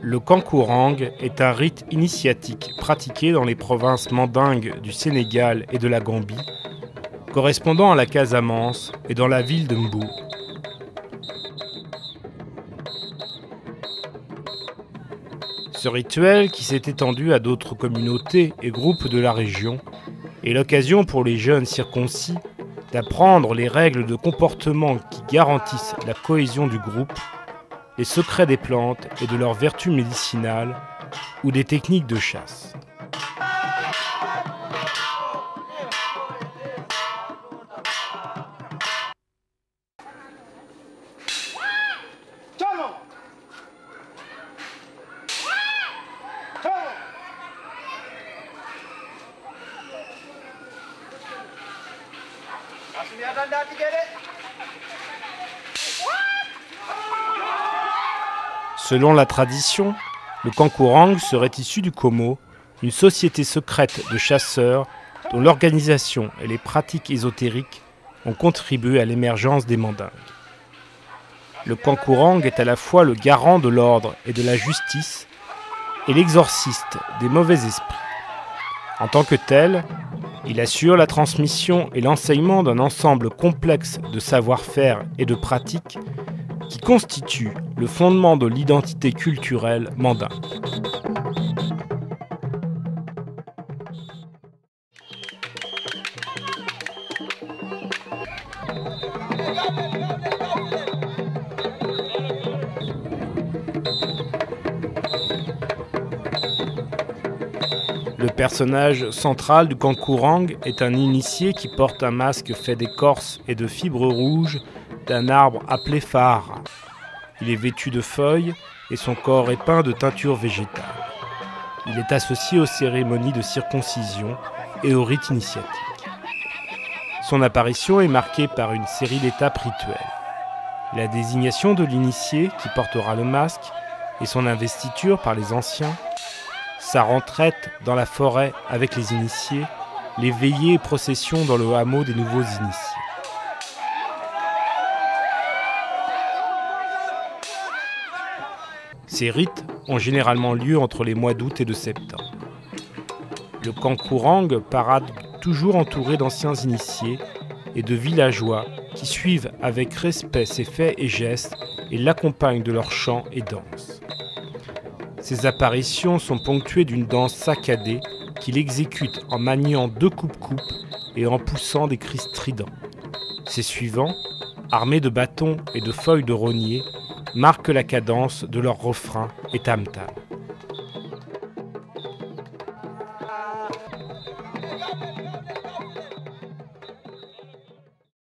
Le kankourang est un rite initiatique pratiqué dans les provinces mandingues du Sénégal et de la Gambie, correspondant à la Casamance et dans la ville de Mbou. Ce rituel, qui s'est étendu à d'autres communautés et groupes de la région, est l'occasion pour les jeunes circoncis d'apprendre les règles de comportement qui garantissent la cohésion du groupe, les secrets des plantes et de leurs vertus médicinales ou des techniques de chasse. Selon la tradition, le Kankourang serait issu du Komo, une société secrète de chasseurs dont l'organisation et les pratiques ésotériques ont contribué à l'émergence des mandingues. Le Kankourang est à la fois le garant de l'ordre et de la justice et l'exorciste des mauvais esprits. En tant que tel, il assure la transmission et l'enseignement d'un ensemble complexe de savoir-faire et de pratiques qui constituent le fondement de l'identité culturelle mandingue. Le personnage central du Kankourang est un initié qui porte un masque fait d'écorce et de fibres rouges d'un arbre appelé phare. Il est vêtu de feuilles et son corps est peint de teinture végétale. Il est associé aux cérémonies de circoncision et aux rites initiatiques. Son apparition est marquée par une série d'étapes rituelles. La désignation de l'initié qui portera le masque et son investiture par les anciens sa retraite dans la forêt avec les initiés, les veillées et processions dans le hameau des nouveaux initiés. Ces rites ont généralement lieu entre les mois d'août et de septembre. Le Kankourang parade toujours entouré d'anciens initiés et de villageois qui suivent avec respect ses faits et gestes et l'accompagnent de leurs chants et danses. Ces apparitions sont ponctuées d'une danse saccadée qu'il exécute en maniant deux coupes-coupes et en poussant des cris stridents. Ses suivants, armés de bâtons et de feuilles de rognier, marquent la cadence de leurs refrains et tam-tam.